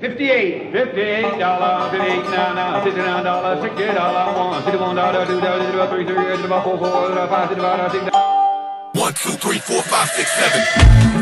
Fifty-eight, fifty-eight dollar, fifty-eight nine, fifty-nine dollar, sixty dollar, one, fifty-one dollar, two dollar, three, three, four, four, five, six, One, two, three, four, five, six, seven.